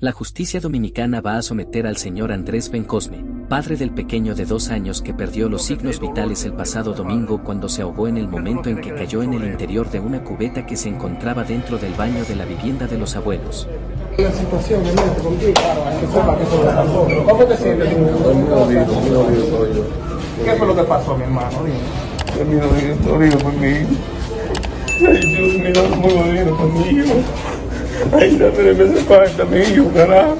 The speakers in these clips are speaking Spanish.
La justicia dominicana va a someter al señor Andrés Bencosme, padre del pequeño de dos años que perdió los signos vitales el pasado domingo cuando se ahogó en el momento en que cayó en el interior de una cubeta que se encontraba dentro del baño de la vivienda de los abuelos. La situación de mente contigo, claro, hay que sepa que eso le pasó. Pero ¿Cómo te sientes? Muy dolido, muy dolido soy yo. ¿Qué fue lo que pasó, mi hermano? Estoy muy dolido, estoy dolido por mi hijo. Ay, Dios mío, muy dolido por mi hijo. Ay, ya me hace falta mi hijo, carajo.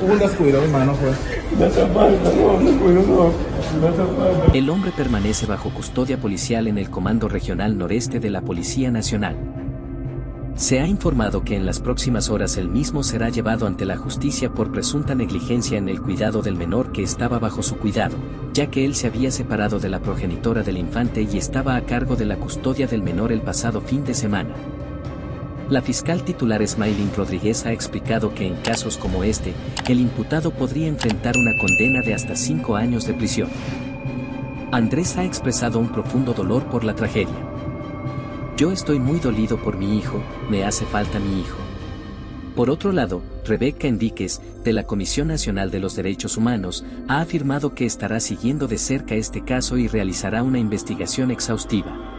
Hubo un descuido, mi hermano, fue. Me hace falta, no, no cuido, no. Me hace falta. El hombre permanece bajo custodia policial en el Comando Regional Noreste de la Policía Nacional. Se ha informado que en las próximas horas el mismo será llevado ante la justicia por presunta negligencia en el cuidado del menor que estaba bajo su cuidado, ya que él se había separado de la progenitora del infante y estaba a cargo de la custodia del menor el pasado fin de semana. La fiscal titular Smiling Rodríguez ha explicado que en casos como este, el imputado podría enfrentar una condena de hasta cinco años de prisión. Andrés ha expresado un profundo dolor por la tragedia. Yo estoy muy dolido por mi hijo, me hace falta mi hijo. Por otro lado, Rebeca Enríquez, de la Comisión Nacional de los Derechos Humanos, ha afirmado que estará siguiendo de cerca este caso y realizará una investigación exhaustiva.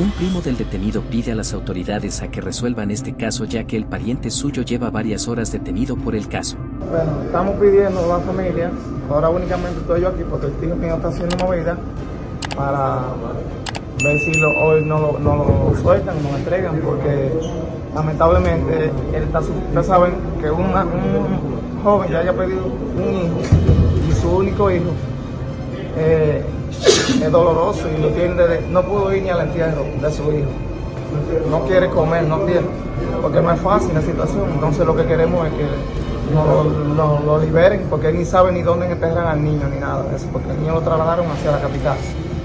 Un primo del detenido pide a las autoridades a que resuelvan este caso ya que el pariente suyo lleva varias horas detenido por el caso. Bueno, estamos pidiendo a la familia, ahora únicamente estoy yo aquí porque el tío mío está haciendo movida para ver si hoy no lo, no sueltan, no lo entregan, porque lamentablemente él está, ustedes saben que un joven ya haya pedido un hijo y su único hijo eh, es doloroso y no, tiene, de- no pudo ir ni al entierro de su hijo. No quiere comer, no quiere, porque no es fácil la situación. Entonces lo que queremos es que lo, lo- lo liberen, porque él ni sabe ni dónde enterran al niño ni nada de eso, porque el niño lo trasladaron hacia la capital.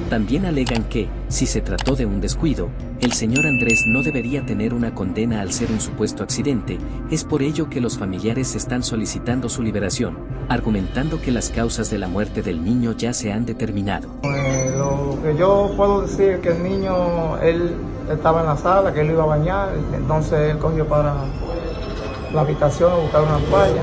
También alegan que, si se trató de un descuido, el señor Andrés no debería tener una condena al ser un supuesto accidente, es por ello que los familiares están solicitando su liberación, argumentando que las causas de la muerte del niño ya se han determinado. Lo que yo puedo decir que el niño, él estaba en la sala, que él iba a bañar, entonces él cogió para la habitación a buscar una toalla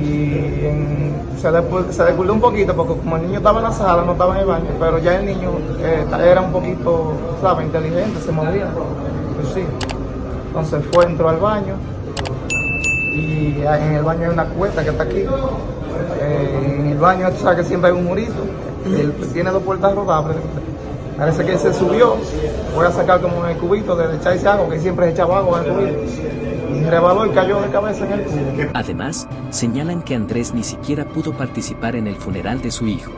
y en- se, despu- se descuidó un poquito porque como el niño estaba en la sala, no estaba en el baño, pero ya el niño eh, era un poquito, ¿sabes? Inteligente, se movía, pues. Entonces fue, entró al baño y en el baño hay una cuesta que está aquí. Eh, en el baño, tú sabes que siempre hay un murito. Él tiene dos puertas rodables. Parece que se subió. Voy a sacar como el cubito de echarse agua, que siempre echaba agua el cubito. Rebaló y cayó de cabeza en el cubo. Además, señalan que Andrés ni siquiera pudo participar en el funeral de su hijo.